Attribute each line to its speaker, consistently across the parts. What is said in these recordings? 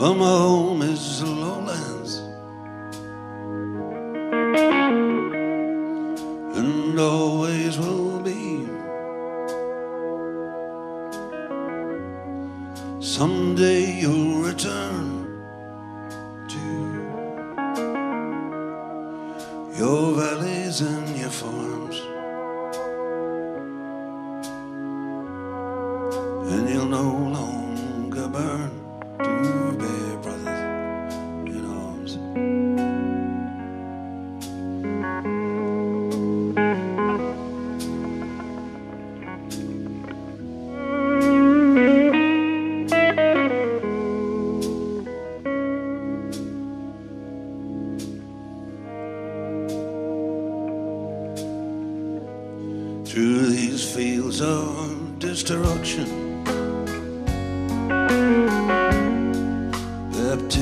Speaker 1: But my home is the lowlands.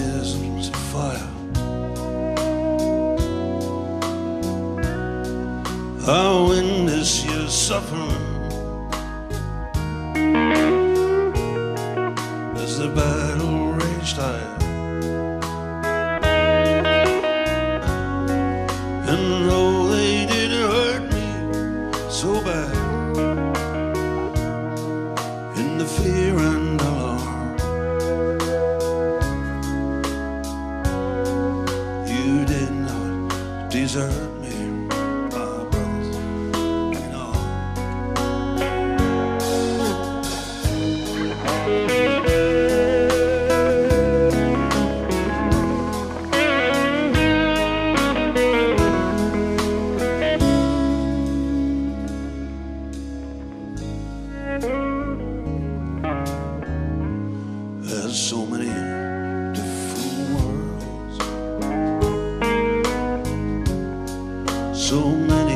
Speaker 1: baptisms of fire. I'll suffering as the battle raged high. deserve so many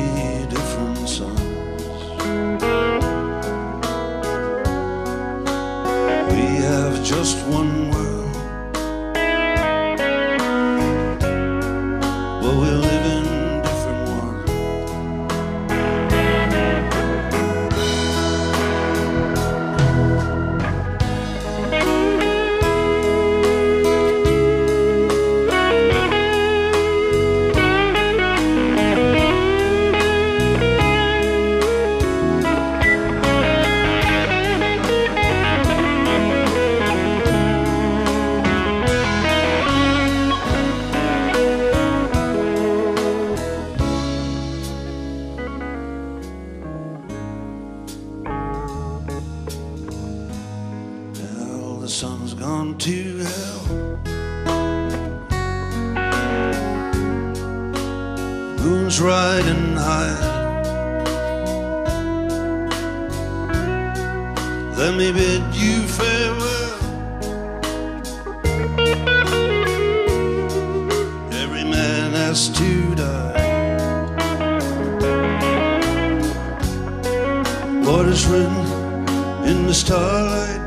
Speaker 1: Let me bid you farewell. Every man has to die. What is written in the starlight?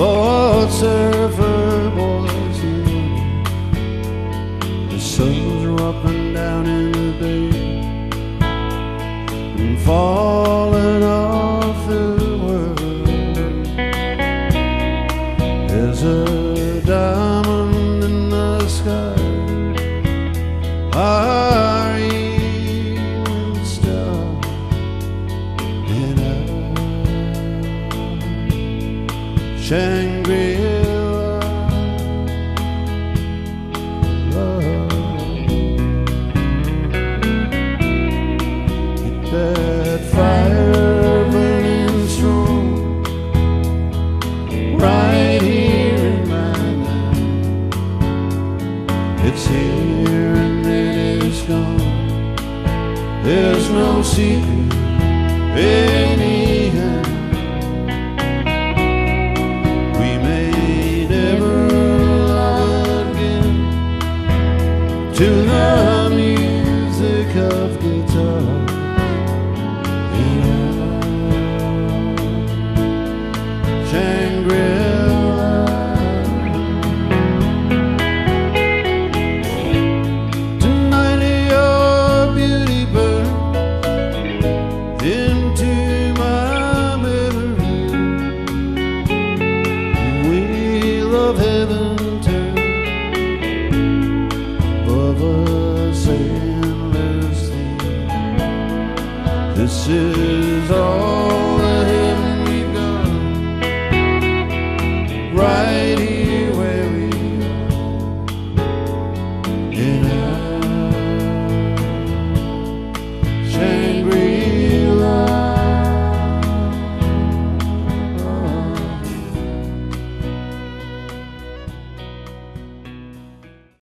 Speaker 1: For Shangri-La,